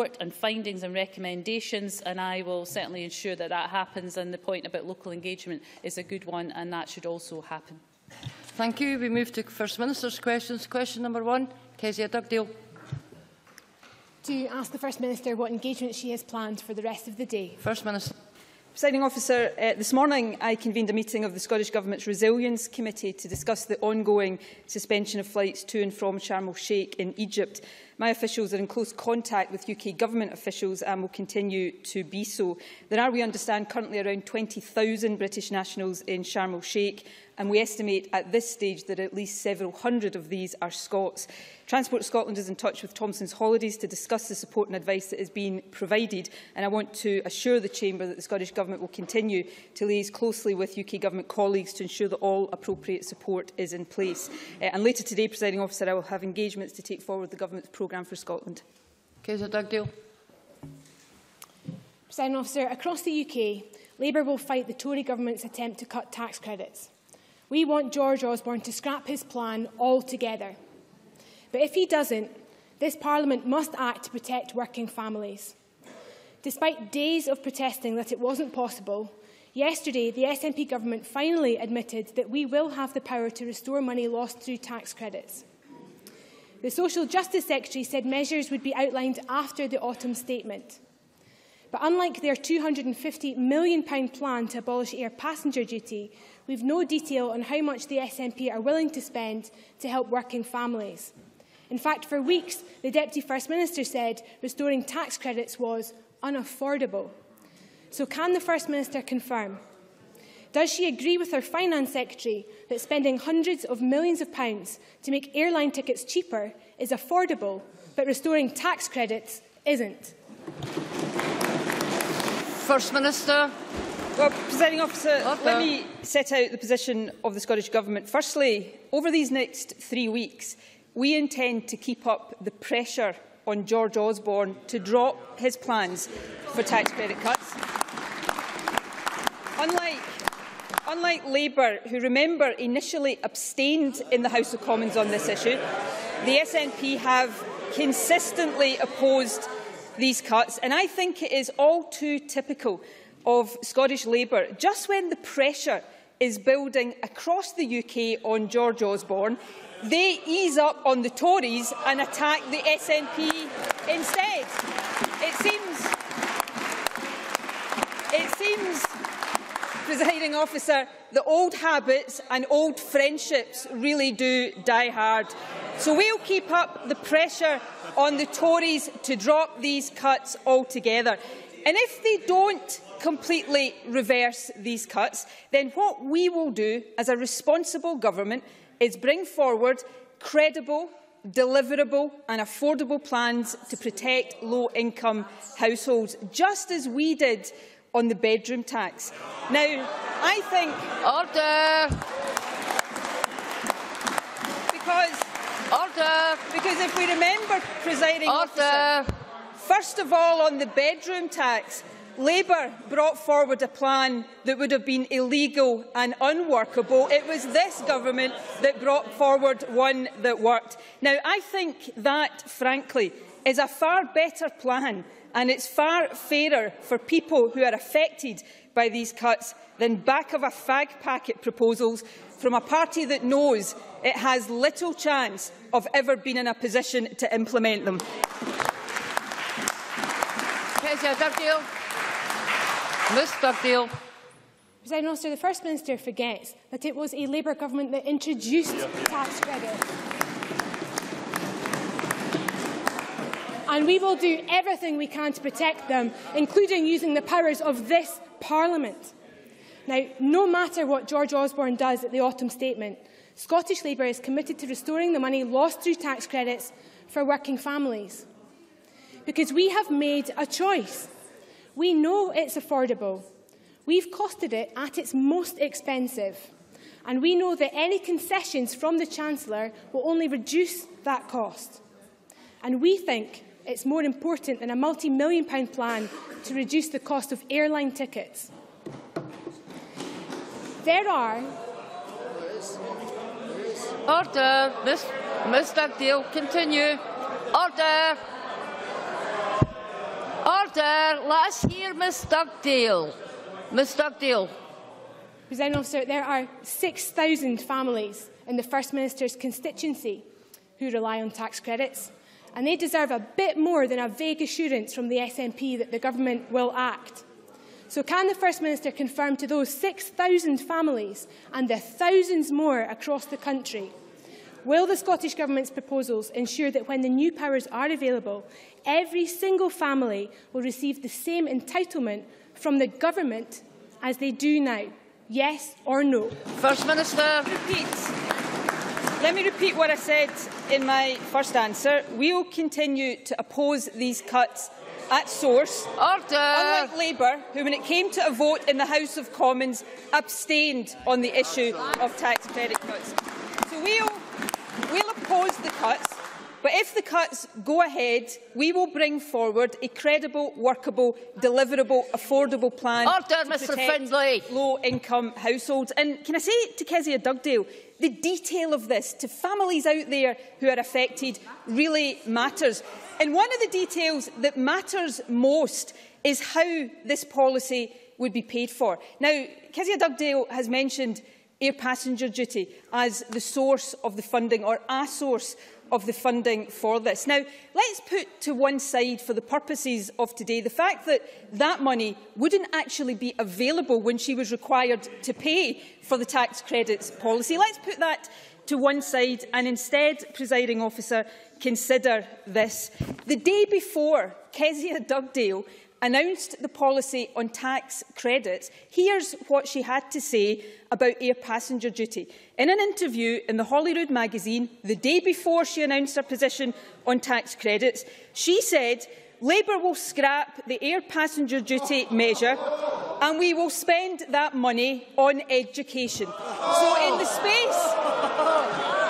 report and findings and recommendations, and I will certainly ensure that that happens. And the point about local engagement is a good one, and that should also happen. Thank you. We move to First Minister's questions. Question number one, Kezia Dugdale. To ask the First Minister what engagement she has planned for the rest of the day. First Minister. Presiding officer, uh, this morning I convened a meeting of the Scottish Government's Resilience Committee to discuss the ongoing suspension of flights to and from Sharm el-Sheikh in Egypt. My officials are in close contact with UK Government officials and will continue to be so. There are, we understand, currently around 20,000 British nationals in Sharm el-Sheikh and we estimate at this stage that at least several hundred of these are Scots. Transport Scotland is in touch with Thomson's Holidays to discuss the support and advice that is being provided and I want to assure the Chamber that the Scottish Government will continue to liaise closely with UK Government colleagues to ensure that all appropriate support is in place. Uh, and later today, Presiding Officer, I will have engagements to take forward the Government's programme for Scotland. Kezia Dugdale. Presiding Officer, across the UK, Labour will fight the Tory Government's attempt to cut tax credits. We want George Osborne to scrap his plan altogether. But if he doesn't, this Parliament must act to protect working families. Despite days of protesting that it wasn't possible, yesterday the SNP government finally admitted that we will have the power to restore money lost through tax credits. The Social Justice Secretary said measures would be outlined after the autumn statement. But unlike their £250 million plan to abolish air passenger duty, we have no detail on how much the SNP are willing to spend to help working families. In fact, for weeks, the Deputy First Minister said restoring tax credits was unaffordable. So can the First Minister confirm? Does she agree with her Finance Secretary that spending hundreds of millions of pounds to make airline tickets cheaper is affordable, but restoring tax credits isn't? First Minister. Well, Presiding Officer, let me set out the position of the Scottish Government. Firstly, over these next three weeks, we intend to keep up the pressure on George Osborne to drop his plans for tax credit cuts. Unlike, unlike Labour, who remember initially abstained in the House of Commons on this issue, the SNP have consistently opposed these cuts, and I think it is all too typical of Scottish Labour, just when the pressure is building across the UK on George Osborne, they ease up on the Tories and attack the SNP instead. It seems, it seems, presiding officer, the old habits and old friendships really do die hard. So we'll keep up the pressure on the Tories to drop these cuts altogether. And if they don't completely reverse these cuts, then what we will do as a responsible government is bring forward credible, deliverable and affordable plans to protect low-income households, just as we did on the bedroom tax. Now, I think... Order! Because... Order! Because if we remember, presiding Order. officer, first of all on the bedroom tax, Labour brought forward a plan that would have been illegal and unworkable. It was this government that brought forward one that worked. Now, I think that, frankly, is a far better plan and it's far fairer for people who are affected by these cuts than back of a fag packet proposals from a party that knows it has little chance of ever being in a position to implement them. Kezia Dugdale. Ms Dugdale. President Officer, the First Minister forgets that it was a Labour government that introduced tax credits. And we will do everything we can to protect them, including using the powers of this Parliament. Now, no matter what George Osborne does at the autumn statement, Scottish Labour is committed to restoring the money lost through tax credits for working families. Because we have made a choice. We know it's affordable. We've costed it at its most expensive. And we know that any concessions from the Chancellor will only reduce that cost. And we think it's more important than a multi-million pound plan to reduce the cost of airline tickets. There are... Order. Miss, Ms Dugdale, continue. Order. Order. Let us hear Miss Dugdale. Miss Dugdale. President officer, there are 6,000 families in the First Minister's constituency who rely on tax credits, and they deserve a bit more than a vague assurance from the SNP that the government will act. So can the First Minister confirm to those 6,000 families and the thousands more across the country Will the Scottish Government's proposals ensure that when the new powers are available, every single family will receive the same entitlement from the Government as they do now? Yes or no? First Minister. Repeat. Let me repeat what I said in my first answer. We will continue to oppose these cuts at source. Order. Unlike Labour, who, when it came to a vote in the House of Commons, abstained on the issue of tax credit cuts. So we will we'll oppose the cuts. But if the cuts go ahead, we will bring forward a credible, workable, deliverable, affordable plan Order, to Mr protect low-income households. And can I say to Kezia Dugdale, the detail of this to families out there who are affected really matters. And one of the details that matters most is how this policy would be paid for. Now, Kezia Dugdale has mentioned air passenger duty as the source of the funding or a source of the funding for this. Now, let's put to one side, for the purposes of today, the fact that that money wouldn't actually be available when she was required to pay for the tax credits policy. Let's put that to one side and instead, presiding officer, consider this. The day before Kezia Dugdale announced the policy on tax credits, here's what she had to say about air passenger duty. In an interview in the Holyrood magazine, the day before she announced her position on tax credits, she said, Labour will scrap the air passenger duty measure and we will spend that money on education. So in the space,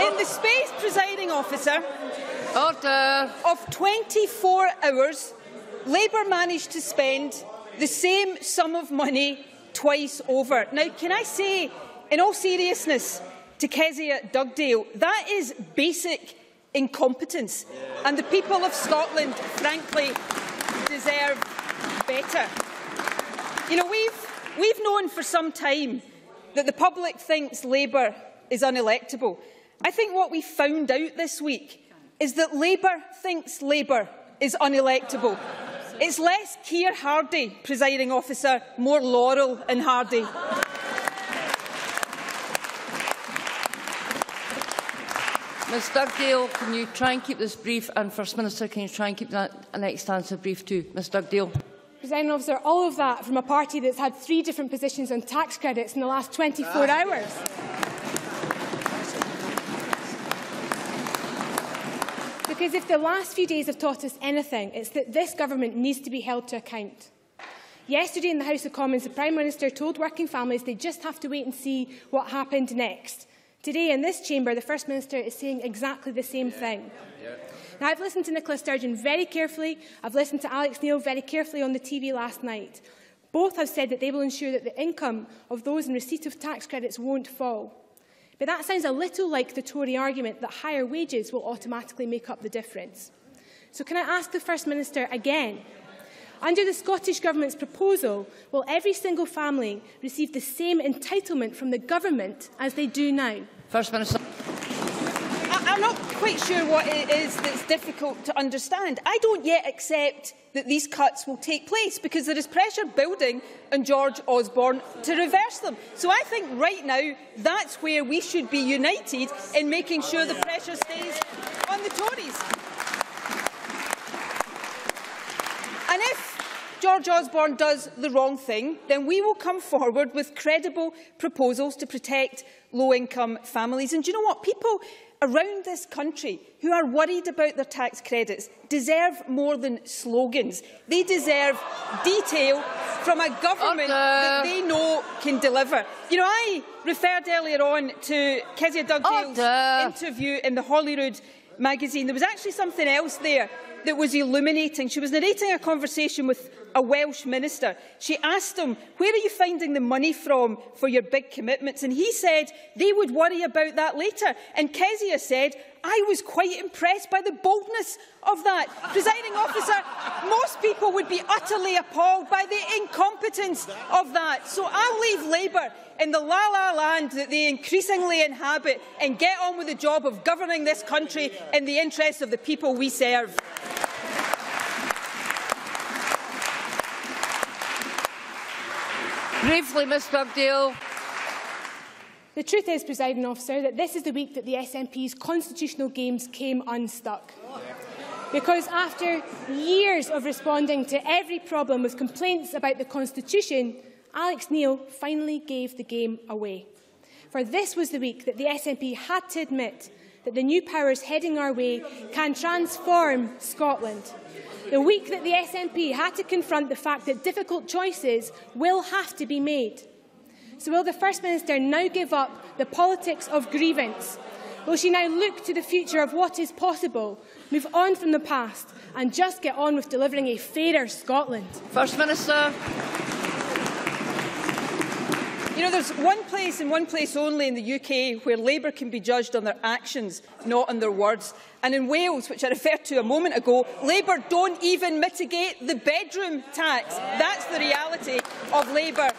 in the space, presiding officer, Order. of 24 hours, Labour managed to spend the same sum of money twice over. Now, can I say, in all seriousness, to Kezia Dugdale, that is basic incompetence. And the people of Scotland, frankly, deserve better. You know, we've, we've known for some time that the public thinks Labour is unelectable. I think what we found out this week is that Labour thinks Labour is unelectable. It's less Keir Hardie, presiding officer, more Laurel and Hardy. Ms Dugdale, can you try and keep this brief? And First Minister, can you try and keep that next answer brief too? Ms Dugdale. President officer, all of that from a party that's had three different positions on tax credits in the last 24 hours. Because if the last few days have taught us anything, it's that this government needs to be held to account. Yesterday in the House of Commons, the Prime Minister told working families they just have to wait and see what happened next. Today, in this chamber, the First Minister is saying exactly the same thing. Now, I've listened to Nicola Sturgeon very carefully. I've listened to Alex Neil very carefully on the TV last night. Both have said that they will ensure that the income of those in receipt of tax credits won't fall. But that sounds a little like the Tory argument that higher wages will automatically make up the difference. So can I ask the First Minister again? Under the Scottish Government's proposal, will every single family receive the same entitlement from the Government as they do now? First Minister. Quite sure what it is that's difficult to understand. I don't yet accept that these cuts will take place because there is pressure building on George Osborne to reverse them. So I think right now that's where we should be united in making sure the pressure stays on the Tories. And if George Osborne does the wrong thing, then we will come forward with credible proposals to protect low-income families. And do you know what? People around this country who are worried about their tax credits deserve more than slogans. They deserve detail from a government Order. that they know can deliver. You know, I referred earlier on to Kezia Dugdale's Order. interview in the Holyrood magazine. There was actually something else there that was illuminating. She was narrating a conversation with a Welsh minister. She asked him, where are you finding the money from for your big commitments? And he said they would worry about that later. And Kezia said, I was quite impressed by the boldness of that. Presiding officer, most people would be utterly appalled by the incompetence of that. So I'll leave Labour in the la-la land that they increasingly inhabit and get on with the job of governing this country in the interests of the people we serve. Briefly, Ms Dugdale. The truth is, presiding officer, that this is the week that the SNP's constitutional games came unstuck. Because after years of responding to every problem with complaints about the Constitution, Alex Neil finally gave the game away. For this was the week that the SNP had to admit that the new powers heading our way can transform Scotland. The week that the SNP had to confront the fact that difficult choices will have to be made. So will the First Minister now give up the politics of grievance? Will she now look to the future of what is possible, move on from the past and just get on with delivering a fairer Scotland? First Minister. You know, there's one place and one place only in the UK where Labour can be judged on their actions, not on their words. And in Wales, which I referred to a moment ago, Labour don't even mitigate the bedroom tax. That's the reality of Labour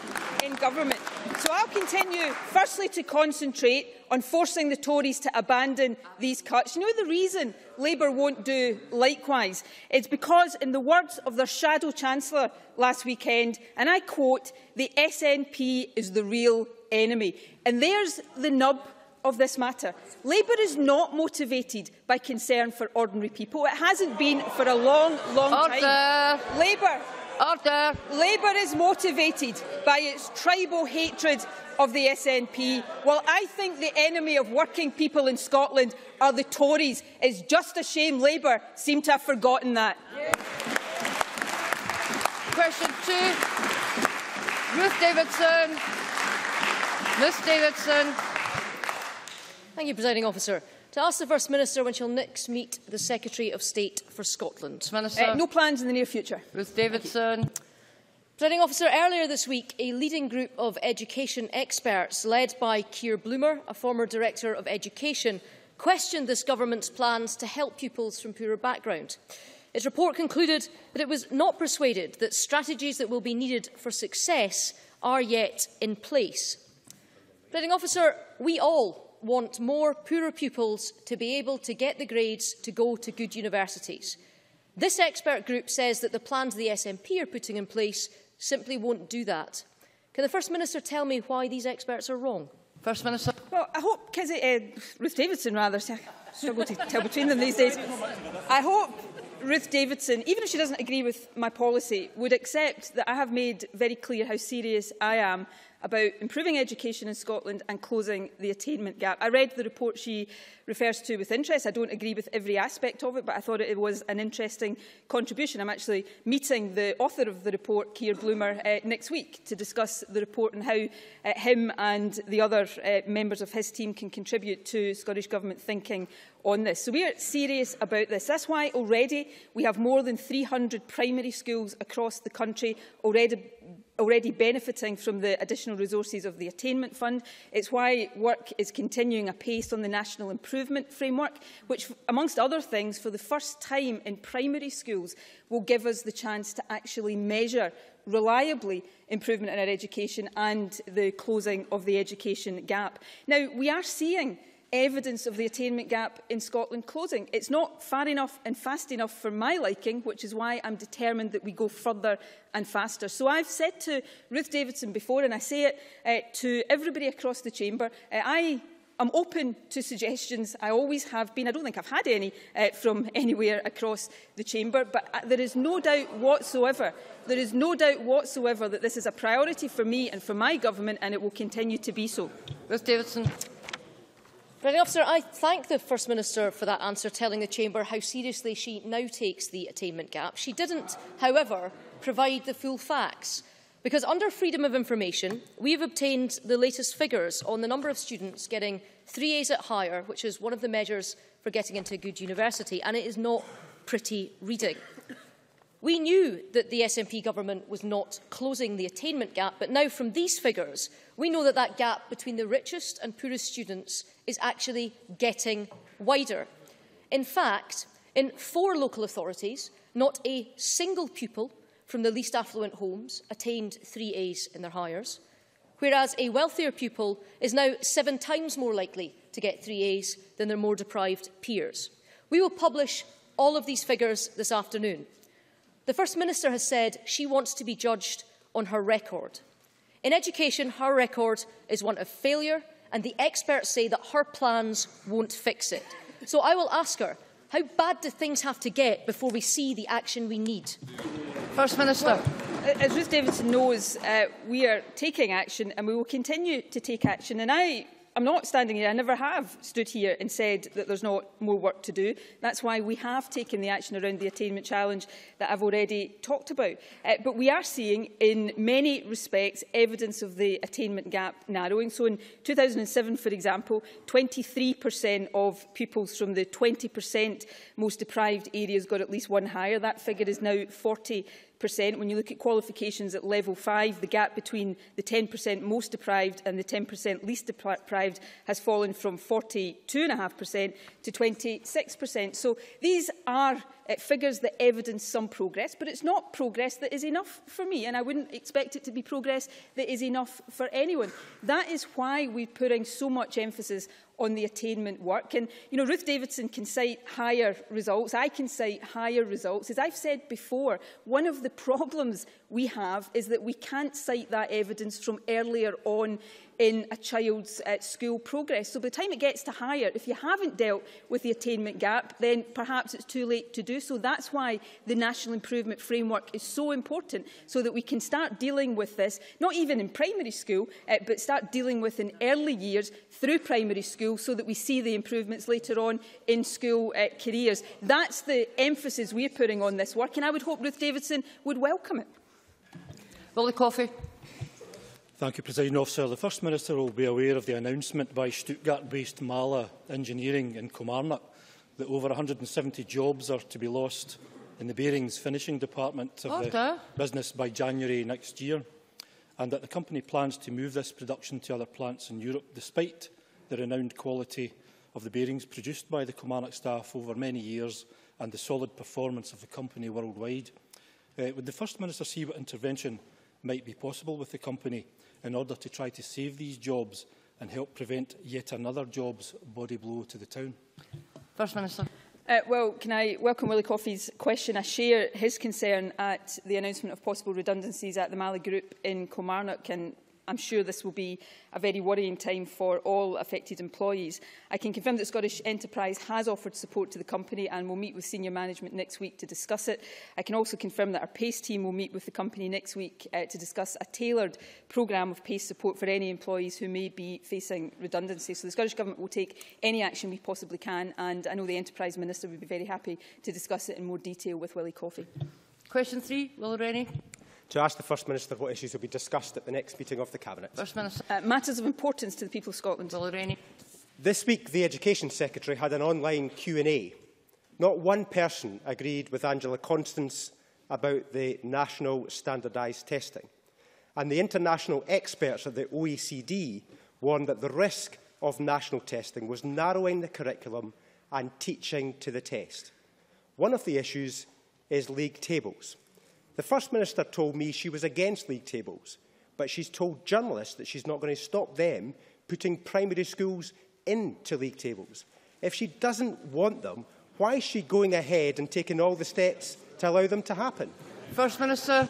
in government. So I'll continue, firstly, to concentrate on forcing the Tories to abandon these cuts. You know the reason Labour won't do likewise? It's because, in the words of their shadow chancellor last weekend, and I quote, the SNP is the real enemy. And there's the nub of this matter. Labour is not motivated by concern for ordinary people. It hasn't been for a long, long Order. time. Labour Order. Labour is motivated by its tribal hatred of the SNP, while I think the enemy of working people in Scotland are the Tories. It's just a shame Labour seem to have forgotten that. Question two. Ruth Davidson. Miss Davidson. Thank you, Presiding Officer. To ask the First Minister when she'll next meet the Secretary of State for Scotland. Minister. Uh, no plans in the near future. Ruth Davidson. Presiding Officer, earlier this week, a leading group of education experts, led by Keir Bloomer, a former Director of Education, questioned this government's plans to help pupils from poorer backgrounds. Its report concluded that it was not persuaded that strategies that will be needed for success are yet in place. Presiding Officer, we all want more poorer pupils to be able to get the grades to go to good universities. This expert group says that the plans the SNP are putting in place simply won't do that. Can the First Minister tell me why these experts are wrong? First Minister. Well, I hope Kizzy, uh, Ruth Davidson, rather, I struggle to tell between them these days. I hope Ruth Davidson, even if she doesn't agree with my policy, would accept that I have made very clear how serious I am about improving education in Scotland and closing the attainment gap. I read the report she refers to with interest. I don't agree with every aspect of it, but I thought it was an interesting contribution. I'm actually meeting the author of the report, Keir Bloomer, uh, next week to discuss the report and how uh, him and the other uh, members of his team can contribute to Scottish Government thinking on this. So we are serious about this. That's why already we have more than 300 primary schools across the country already already benefiting from the additional resources of the Attainment Fund. It's why work is continuing apace on the National Improvement Framework, which, amongst other things, for the first time in primary schools, will give us the chance to actually measure reliably improvement in our education and the closing of the education gap. Now, we are seeing evidence of the attainment gap in Scotland closing. It's not far enough and fast enough for my liking, which is why I'm determined that we go further and faster. So I've said to Ruth Davidson before, and I say it uh, to everybody across the chamber, uh, I I'm open to suggestions. I always have been. I don't think I've had any uh, from anywhere across the chamber, but uh, there is no doubt whatsoever there is no doubt whatsoever that this is a priority for me and for my government, and it will continue to be so. Ruth Davidson. Officer, I thank the First Minister for that answer, telling the Chamber how seriously she now takes the attainment gap. She didn't, however, provide the full facts. Because under freedom of information, we have obtained the latest figures on the number of students getting three A's at higher, which is one of the measures for getting into a good university, and it is not pretty reading. We knew that the SNP government was not closing the attainment gap, but now from these figures, we know that that gap between the richest and poorest students is actually getting wider. In fact, in four local authorities, not a single pupil from the least affluent homes attained three A's in their hires, whereas a wealthier pupil is now seven times more likely to get three A's than their more deprived peers. We will publish all of these figures this afternoon. The First Minister has said she wants to be judged on her record. In education, her record is one of failure, and the experts say that her plans won't fix it. So I will ask her, how bad do things have to get before we see the action we need? First Minister. Well, as Ruth Davidson knows, uh, we are taking action and we will continue to take action. And I I'm not standing here, I never have stood here and said that there's not more work to do. That's why we have taken the action around the attainment challenge that I've already talked about. Uh, but we are seeing, in many respects, evidence of the attainment gap narrowing. So in 2007, for example, 23% of pupils from the 20% most deprived areas got at least one higher. That figure is now 40 When you look at qualifications at level 5, the gap between the 10% most deprived and the 10% least deprived has fallen from 42.5% to 26%. So these are uh, figures that evidence some progress, but it's not progress that is enough for me, and I wouldn't expect it to be progress that is enough for anyone. That is why we're putting so much emphasis on the attainment work. And, you know, Ruth Davidson can cite higher results. I can cite higher results. As I've said before, one of the problems we have is that we can't cite that evidence from earlier on in a child's uh, school progress. So by the time it gets to higher, if you haven't dealt with the attainment gap, then perhaps it's too late to do so. That's why the National Improvement Framework is so important, so that we can start dealing with this, not even in primary school, uh, but start dealing with in early years through primary school, so that we see the improvements later on in school uh, careers. That's the emphasis we're putting on this work, and I would hope Ruth Davidson would welcome it. Willie Coffey. Thank you, President Officer. The First Minister will be aware of the announcement by Stuttgart-based Mala Engineering in Kilmarnock that over 170 jobs are to be lost in the Bearings finishing department of Order. the business by January next year, and that the company plans to move this production to other plants in Europe, despite the renowned quality of the bearings produced by the Kilmarnock staff over many years and the solid performance of the company worldwide. Uh, would the First Minister see what intervention might be possible with the company in order to try to save these jobs and help prevent yet another jobs body blow to the town? First Minister. Uh, well, can I welcome Willie Coffey's question? I share his concern at the announcement of possible redundancies at the Mali Group in Kilmarnock and I'm sure this will be a very worrying time for all affected employees. I can confirm that Scottish Enterprise has offered support to the company and will meet with senior management next week to discuss it. I can also confirm that our PACE team will meet with the company next week uh, to discuss a tailored programme of PACE support for any employees who may be facing redundancy. So the Scottish Government will take any action we possibly can and I know the Enterprise Minister would be very happy to discuss it in more detail with Willie Coffey. Question three, Will Rennie. To ask the First Minister what issues will be discussed at the next meeting of the Cabinet. First Minister. Uh, matters of importance to the people of Scotland. This week, the Education Secretary had an online Q&A. Not one person agreed with Angela Constance about the national standardised testing. And the international experts at the OECD warned that the risk of national testing was narrowing the curriculum and teaching to the test. One of the issues is league tables. The First Minister told me she was against league tables, but she's told journalists that she's not going to stop them putting primary schools into league tables. If she doesn't want them, why is she going ahead and taking all the steps to allow them to happen? First Minister.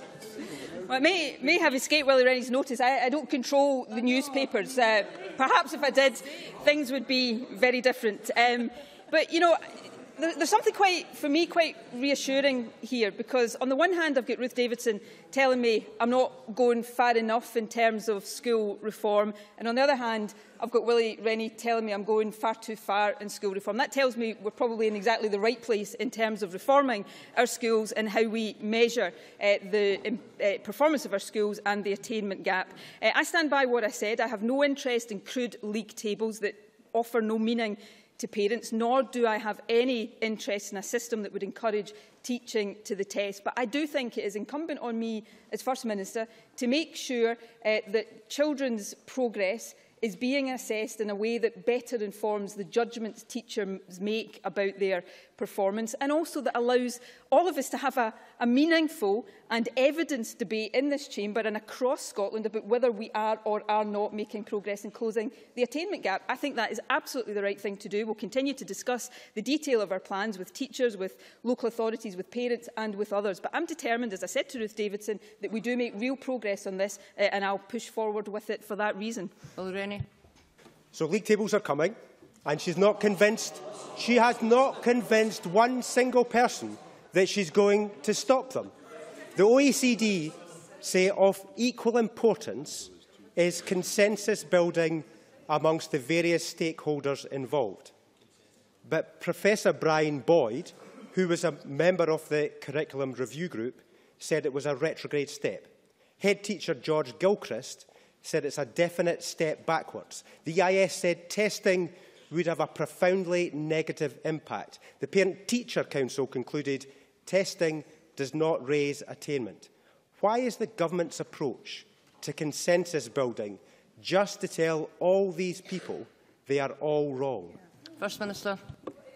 Well, it may, may have escaped Willie Rennie's notice. I, I don't control the newspapers. Uh, perhaps if I did, things would be very different. Um, but, you know, there, there's something quite, for me, quite reassuring here because on the one hand, I've got Ruth Davidson telling me I'm not going far enough in terms of school reform. And on the other hand, I've got Willie Rennie telling me I'm going far too far in school reform. That tells me we're probably in exactly the right place in terms of reforming our schools and how we measure uh, the um, uh, performance of our schools and the attainment gap. Uh, I stand by what I said. I have no interest in crude league tables that offer no meaning to parents, nor do I have any interest in a system that would encourage teaching to the test. But I do think it is incumbent on me as First Minister to make sure uh, that children's progress is being assessed in a way that better informs the judgments teachers make about their performance and also that allows all of us to have a, a meaningful and evidence debate in this chamber and across Scotland about whether we are or are not making progress in closing the attainment gap. I think that is absolutely the right thing to do. We'll continue to discuss the detail of our plans with teachers, with local authorities, with parents and with others. But I'm determined, as I said to Ruth Davidson, that we do make real progress on this uh, and I'll push forward with it for that reason. Will Rennie? So league tables are coming and she's not convinced, she has not convinced one single person that she's going to stop them. The OECD say of equal importance is consensus building amongst the various stakeholders involved. But Professor Brian Boyd, who was a member of the Curriculum Review Group, said it was a retrograde step. Head teacher George Gilchrist said it's a definite step backwards. The EIS said testing would have a profoundly negative impact. The Parent-Teacher Council concluded testing does not raise attainment. Why is the government's approach to consensus building just to tell all these people they are all wrong? First Minister.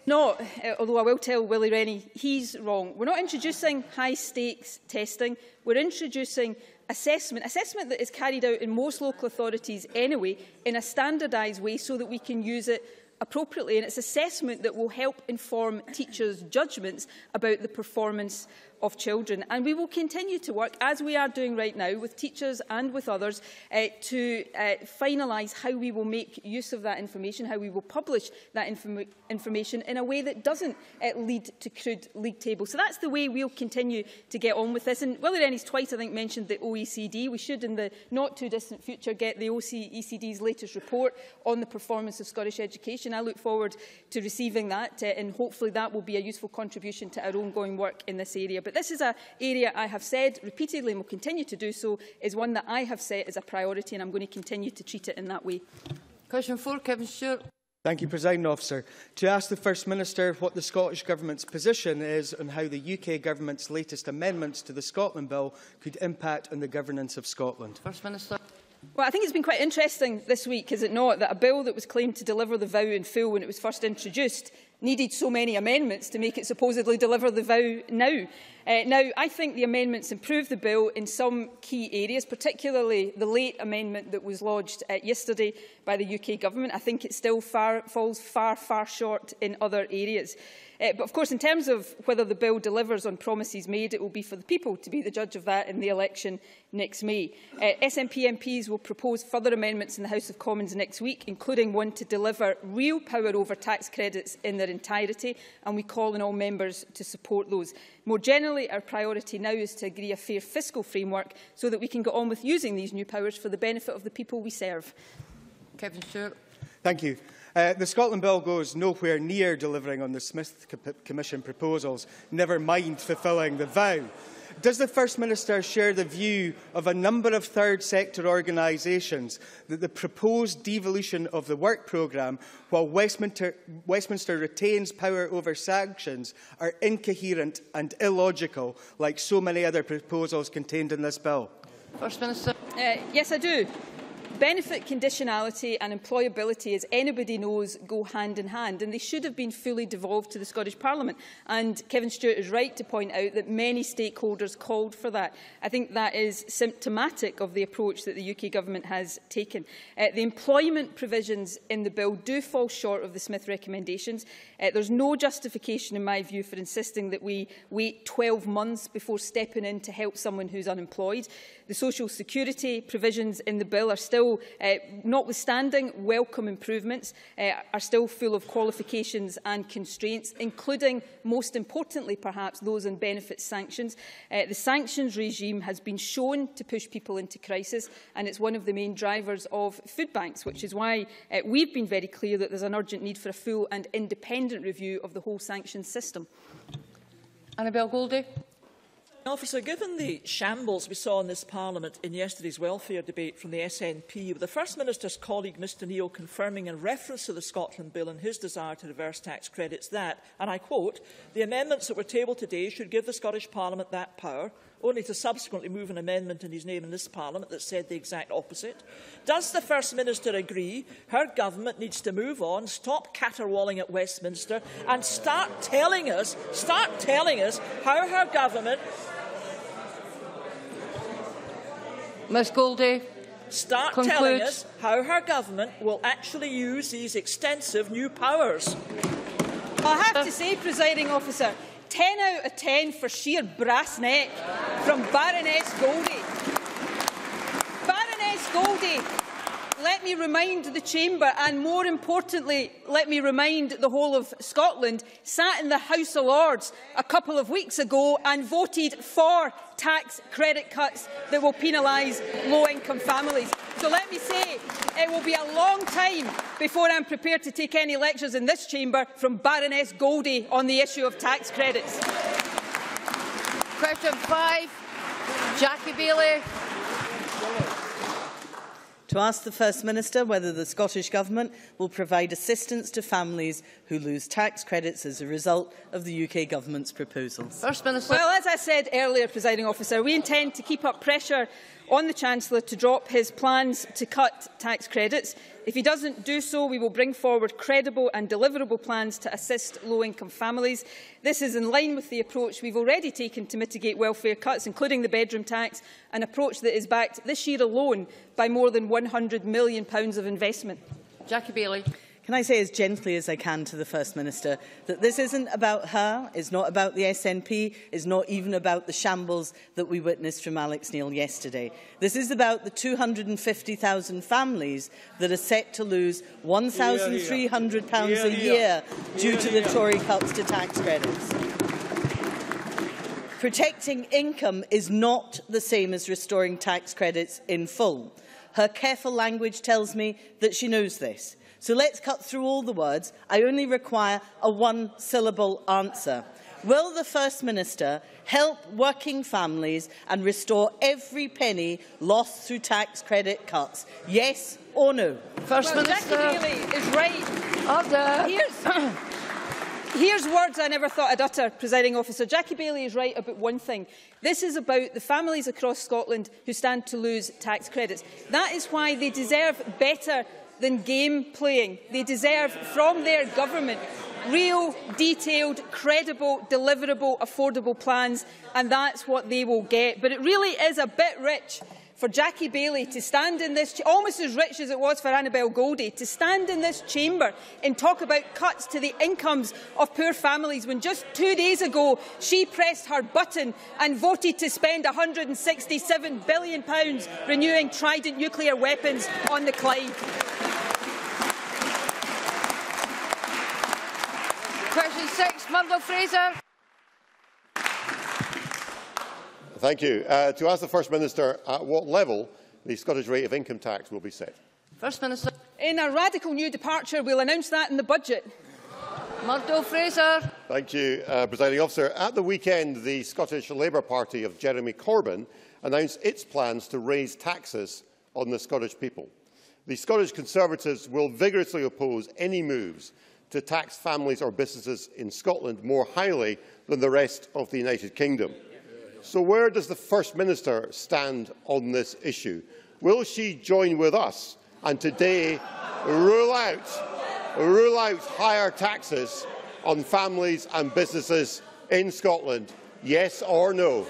No, uh, although I will tell Willie Rennie he's wrong. We're not introducing high-stakes testing. We're introducing assessment, assessment that is carried out in most local authorities anyway, in a standardised way so that we can use it appropriately. And it's assessment that will help inform teachers' judgments about the performance of children. And we will continue to work, as we are doing right now, with teachers and with others, uh, to uh, finalise how we will make use of that information, how we will publish that inform information in a way that doesn't uh, lead to crude league tables. So that's the way we'll continue to get on with this. And Willie Rennie's twice, I think, mentioned the OECD. We should, in the not-too-distant future, get the OECD's latest report on the performance of Scottish education. I look forward to receiving that, uh, and hopefully that will be a useful contribution to our ongoing work in this area. But this is an area I have said repeatedly and will continue to do so, is one that I have set as a priority and I'm going to continue to treat it in that way. Question 4, Kevin Stewart. Thank you, President Officer. To ask the First Minister what the Scottish Government's position is on how the UK Government's latest amendments to the Scotland Bill could impact on the governance of Scotland. First Minister. Well, I think it's been quite interesting this week, is it not, that a bill that was claimed to deliver the vow in full when it was first introduced needed so many amendments to make it supposedly deliver the vow now. Uh, now, I think the amendments improve the bill in some key areas, particularly the late amendment that was lodged uh, yesterday by the UK Government. I think it still far, falls far, far short in other areas. Uh, but of course, in terms of whether the bill delivers on promises made, it will be for the people to be the judge of that in the election next May. Uh, SNP MPs will propose further amendments in the House of Commons next week, including one to deliver real power over tax credits in their entirety, and we call on all members to support those. More generally, our priority now is to agree a fair fiscal framework so that we can get on with using these new powers for the benefit of the people we serve. Kevin Stewart. Thank you. Uh, the Scotland Bill goes nowhere near delivering on the Smith Commission proposals, never mind fulfilling the vow. Does the First Minister share the view of a number of third sector organisations that the proposed devolution of the work programme, while Westminster, Westminster retains power over sanctions, are incoherent and illogical, like so many other proposals contained in this bill? First Minister. Uh, yes, I do. Benefit conditionality and employability, as anybody knows, go hand in hand, and they should have been fully devolved to the Scottish Parliament. And Kevin Stewart is right to point out that many stakeholders called for that. I think that is symptomatic of the approach that the UK Government has taken. Uh, the employment provisions in the bill do fall short of the Smith recommendations. Uh, there's no justification, in my view, for insisting that we wait 12 months before stepping in to help someone who's unemployed. The social security provisions in the bill are still, uh, notwithstanding welcome improvements, uh, are still full of qualifications and constraints, including, most importantly perhaps, those on benefit sanctions. Uh, the sanctions regime has been shown to push people into crisis, and it's one of the main drivers of food banks, which is why uh, we've been very clear that there's an urgent need for a full and independent review of the whole sanctions system. Annabel Goldie. Officer, given the shambles we saw in this Parliament in yesterday's welfare debate from the SNP, with the First Minister's colleague Mr Neil confirming in reference to the Scotland Bill and his desire to reverse tax credits that, and I quote, the amendments that were tabled today should give the Scottish Parliament that power, only to subsequently move an amendment in his name in this Parliament that said the exact opposite? Does the First Minister agree her government needs to move on, stop caterwauling at Westminster and start telling us, start telling us how her government Ms Goldie. Start Conclude. telling us how her government will actually use these extensive new powers. I have to say, presiding officer, 10 out of 10 for sheer brass neck from Baroness Goldie. Baroness Goldie, let me remind the Chamber, and more importantly, let me remind the whole of Scotland, sat in the House of Lords a couple of weeks ago and voted for tax credit cuts that will penalise low-income families. So let me say, it will be a long time before I'm prepared to take any lectures in this chamber from Baroness Goldie on the issue of tax credits. Question five. Jackie Baillie. To ask the First Minister whether the Scottish Government will provide assistance to families who lose tax credits as a result of the UK Government's proposals. First Minister. Well, as I said earlier, presiding officer, we intend to keep up pressure on the Chancellor to drop his plans to cut tax credits. If he doesn't do so, we will bring forward credible and deliverable plans to assist low-income families. This is in line with the approach we've already taken to mitigate welfare cuts, including the bedroom tax, an approach that is backed this year alone by more than £100 million of investment. Jackie Baillie. Can I say as gently as I can to the First Minister that this isn't about her, it's not about the SNP, it's not even about the shambles that we witnessed from Alex Neil yesterday. This is about the 250,000 families that are set to lose £1,300 a year due to the Tory cuts to tax credits. Protecting income is not the same as restoring tax credits in full. Her careful language tells me that she knows this. So let's cut through all the words. I only require a one-syllable answer. Will the First Minister help working families and restore every penny lost through tax credit cuts? Yes or no? First well, Minister. Jackie Baillie is right. Order. Here's, here's words I never thought I'd utter, presiding officer. Jackie Baillie is right about one thing. This is about the families across Scotland who stand to lose tax credits. That is why they deserve better than game playing. They deserve from their government real, detailed, credible, deliverable, affordable plans, and that's what they will get. But it really is a bit rich for Jackie Baillie to stand in this, almost as rich as it was for Annabel Goldie, to stand in this chamber and talk about cuts to the incomes of poor families when just two days ago she pressed her button and voted to spend £167 billion renewing Trident nuclear weapons on the Clyde. Question six. Murdo Fraser. Thank you. Uh, to ask the First Minister at what level the Scottish rate of income tax will be set. First Minister. In a radical new departure, we'll announce that in the budget. Murdo Fraser. Thank you, uh, Presiding Officer. At the weekend, the Scottish Labour Party of Jeremy Corbyn announced its plans to raise taxes on the Scottish people. The Scottish Conservatives will vigorously oppose any moves to tax families or businesses in Scotland more highly than the rest of the United Kingdom. So where does the First Minister stand on this issue? Will she join with us and today rule out, rule out higher taxes on families and businesses in Scotland? Yes or no?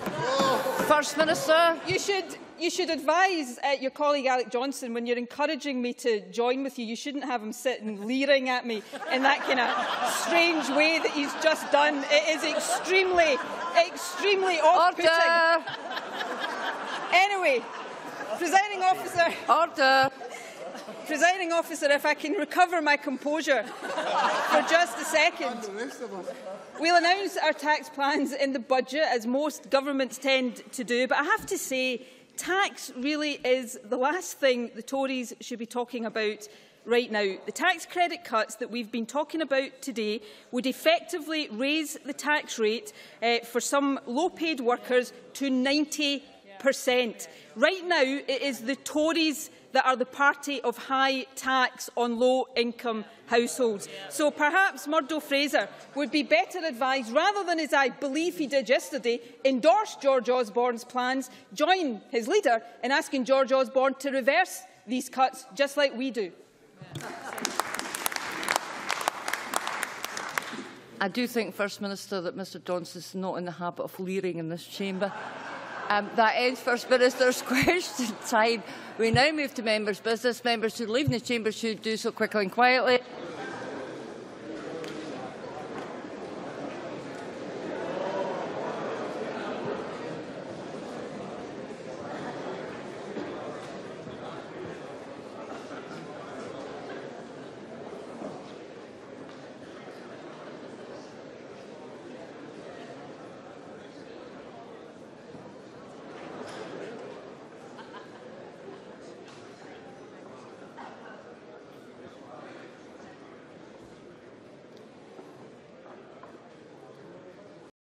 First Minister. You should you should advise uh, your colleague Alex Johnstone when you're encouraging me to join with you, you shouldn't have him sitting leering at me in that kind of strange way that he's just done. It is extremely, extremely off-putting. Order! Anyway, presiding officer. Order. Presiding officer, if I can recover my composure for just a second. We'll announce our tax plans in the budget, as most governments tend to do, but I have to say, tax really is the last thing the Tories should be talking about right now. The tax credit cuts that we've been talking about today would effectively raise the tax rate uh, for some low-paid workers to 90%. Right now, it is the Tories that are the party of high tax on low-income households. So perhaps Murdo Fraser would be better advised, rather than, as I believe he did yesterday, endorse George Osborne's plans, join his leader in asking George Osborne to reverse these cuts, just like we do. I do think, First Minister, that Mr Johnstone is not in the habit of leering in this chamber. Um, that ends First Minister's question time. We now move to members' business. Members who leave the chamber should do so quickly and quietly.